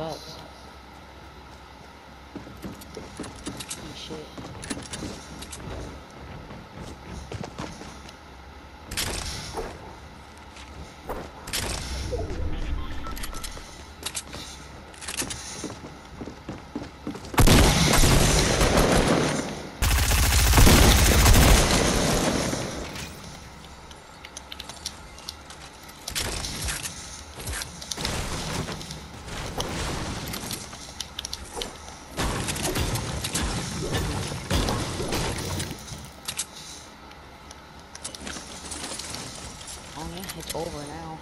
sucks. Holy shit. It's over now.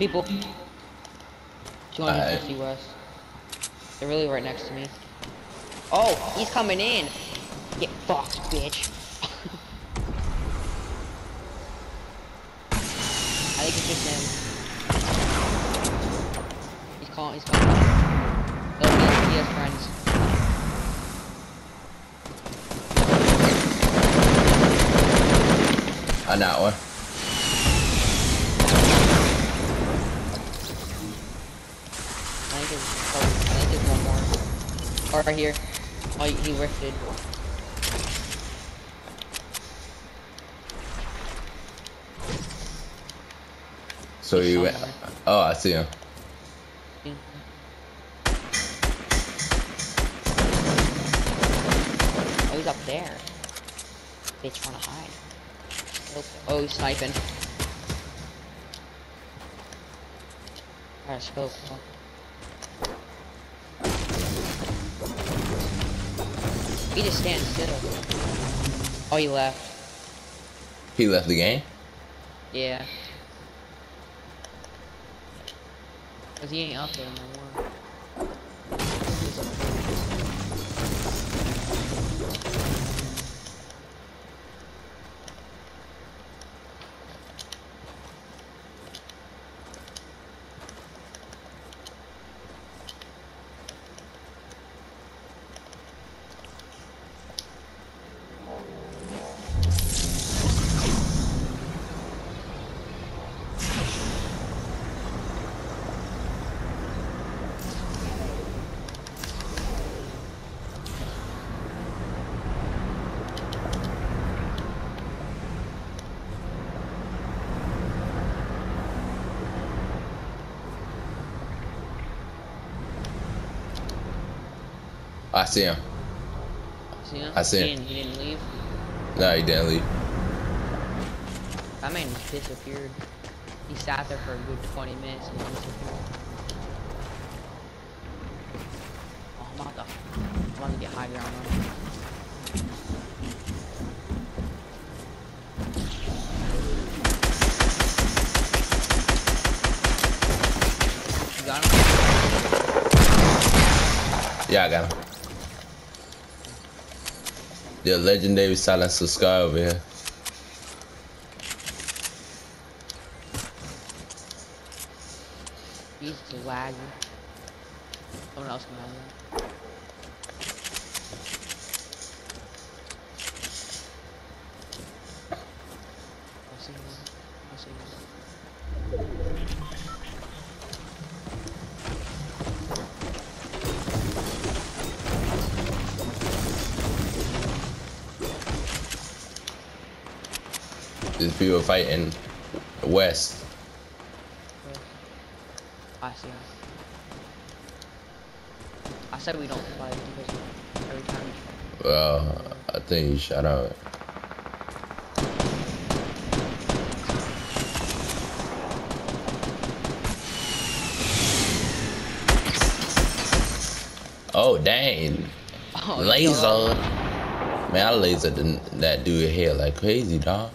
People. 250 west. They're really right next to me. Oh, he's coming in. Get fucked, bitch. I think it's just him. He's calling. He's calling. He has, he has friends. On that Or right here. Oh, he, rifted. So He's you went. Oh, I see him. Oh, he's up there. Bitch wanna hide. Oh, oh he's sniping. Alright, scope. He just stands still. Oh, he left. He left the game. Yeah. Cause he ain't out there no more. I see him. See him? I see he him. Didn't, he didn't leave. No, he didn't leave. That man disappeared. He sat there for a good 20 minutes and disappeared. Oh, I'm about to, I'm about to get high ground on him. You got him? Yeah, I got him. The legendary silencer scar over here. He's lagging. These people fighting west. I see. I said we don't fight because every time we Well, I think he shot out. Oh dang! Oh, Laser. dog. Man, I lasered that dude here like crazy, dog.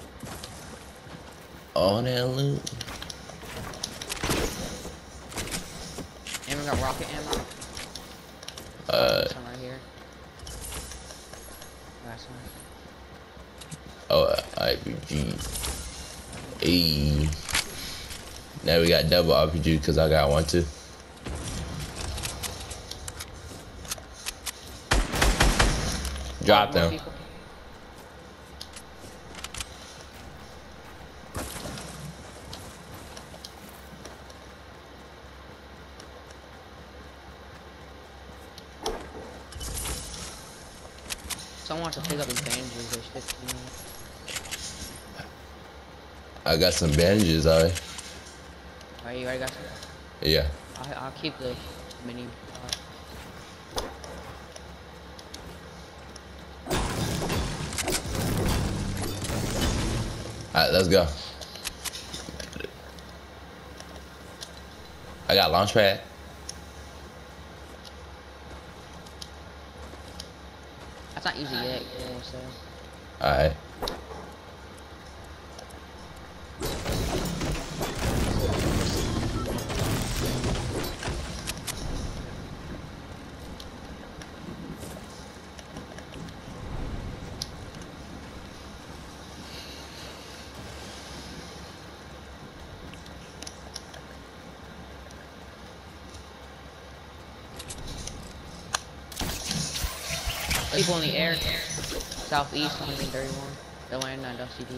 All that loot. And we got rocket ammo. Uh, Some right here. Got some. oh, uh, IPG. Hey. Now we got double RPG because I got one too. Drop them. To pick up the bandages. There's 15. I got some bandages, I. Alright, you already got some? Yeah. I'll, I'll keep the mini. Uh, Alright, let's go. I got launch pad. Not easy yet. Alright. People in the air. Southeast, 131. They're landing on Dusty D.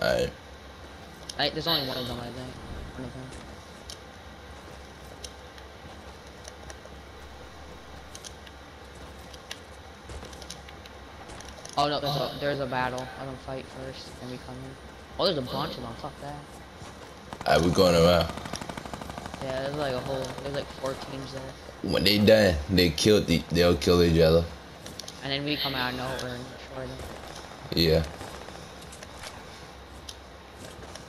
Alright. I, uh, there's only one of them, I think. One of them. Oh no, there's a there's a battle. Let them fight first, then we come in. Oh, there's a bunch of them. Fuck that. Alright, we're going around. Yeah, there's like a whole. There's like four teams there, When they done, they killed the, they'll kill each other. And then we come out of nowhere and destroy them. Yeah.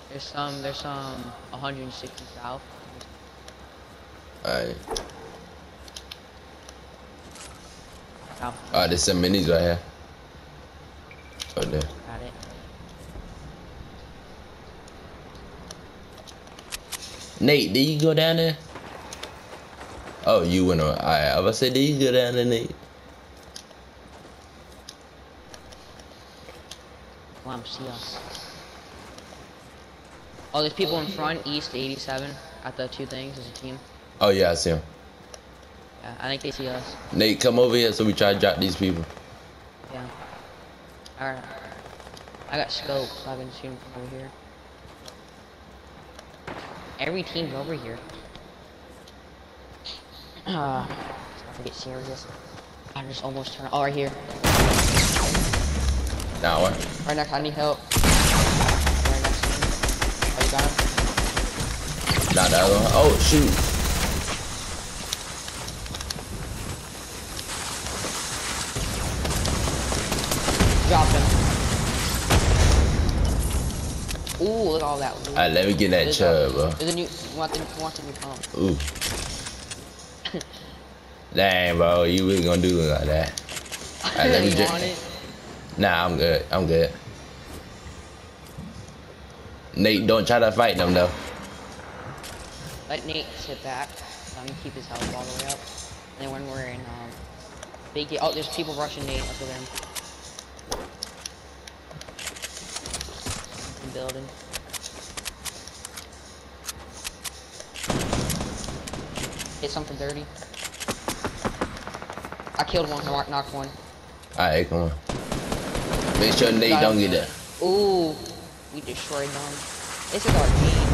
There's some. There's some 160 south. Alright. South. Alright, there's some minis right here. Right there. Got it. Nate, did you go down there? Oh, you went on. Alright, I was about to say, did you go down there, Nate? Come see us. Oh, there's people in front, east 87, at the two things as a team. Oh, yeah, I see him. Yeah, I think they see us. Nate, come over here so we try to drop these people. Yeah. Alright. I got scope, so I can shoot them from over here. Every team's over here. Uh, to get serious. I just almost turned. Oh, right here. Now what? Arnak, I need help. Right you got him? Not that one. Oh, shoot. Dropped him. Ooh, look at all that loot. Alright, let me get that chub, bro. There's a new, want the, want the new pump. Ooh. Dang, bro, you really gonna do it like that. All right, let me just. Nah, I'm good. I'm good. Nate, don't try to fight them though. Let Nate sit back. Let me keep his health all the way up. And then when we're in, um, big. Oh, there's people rushing Nate. Look at them. In building. Hit something dirty. I killed one, knocked one. Alright, come on. Make sure Nate don't get that. Ooh, we destroyed them. This is our team.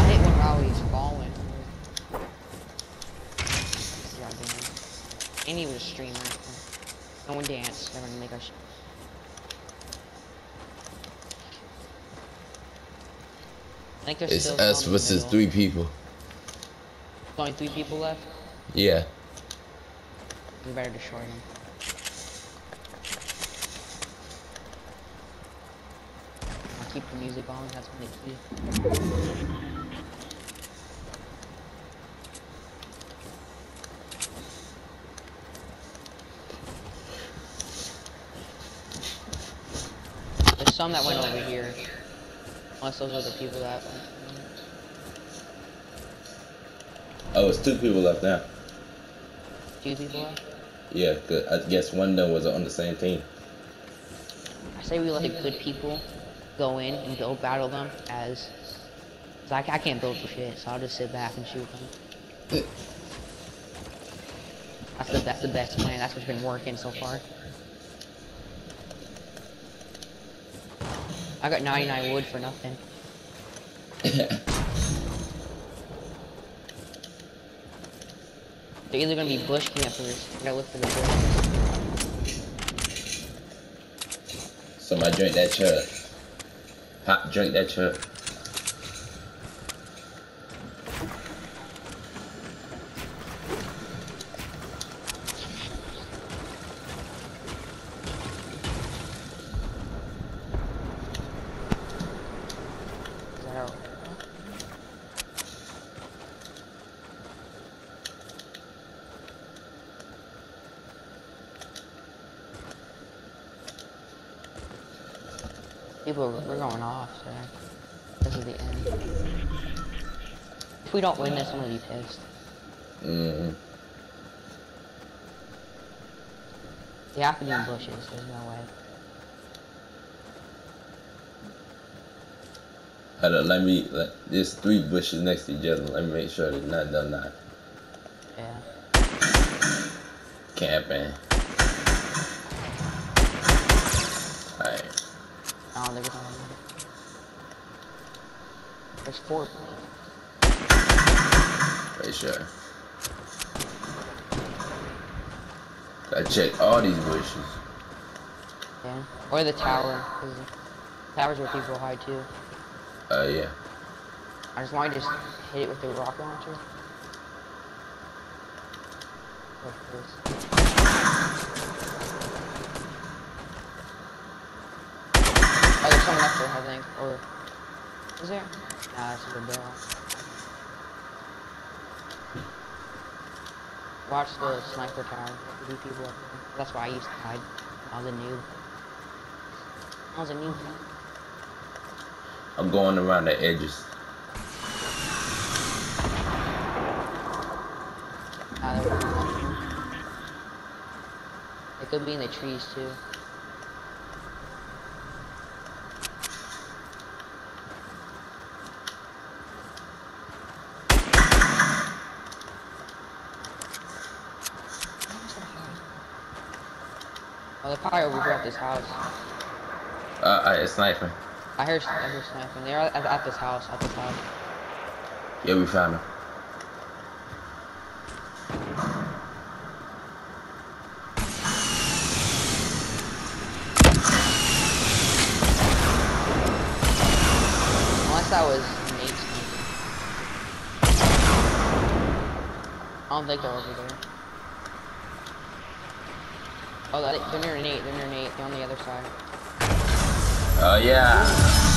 I one while he falling. This is our game. And he was a streamer. No one danced. They're gonna make. I think there's It's still us some in the versus three people. There's only three people left. Yeah. We better destroy them. Keep the music on. That's when key. There's some that went over here. Unless those are the people that went. Oh, it's two people left now. Two people left. Yeah, good. I guess one of them was on the same team. I say we the good people go in and go battle them as like I can't build for shit, so I'll just sit back and shoot them. That's the, that's the best plan. That's what's been working so far. I got 99 wood for nothing. They're either gonna be bush campers. I gotta look for the bushes. Somebody that chug. Hot drink that chug. Is that out? People, we're going off, so this is the end. If we don't win this, I'm gonna be pissed. Mm-hmm. They have to be in bushes, there's no way. Hold on, let me. Let, there's three bushes next to each other. Let me make sure they're not done not Yeah. camping. Think it's gonna. There's four. Make sure. I check all these bushes. Yeah. Or the tower. the tower's where people hide too. Uh, yeah. I just want to just hit it with the rocket launcher. Of course. There's someone up there, I think. Or is there? Nah, that's a good barrel. Watch the sniper tower. There'll be people up there. That's why I used to hide. I was a noob. I was a noob. I'm going around the edges. Ah, there was one. It could be in the trees too. They're over here at this house. Uh, I, it's sniping. I hear, I heard sniping. They're at, at this house, at this house. Yeah, we found him. Unless that was Nate's team. I don't think they're over there. Oh, they're near Nate. They're near Nate. They're on the other side. Oh, yeah.